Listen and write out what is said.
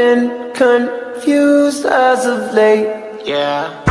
been confused as of late, yeah.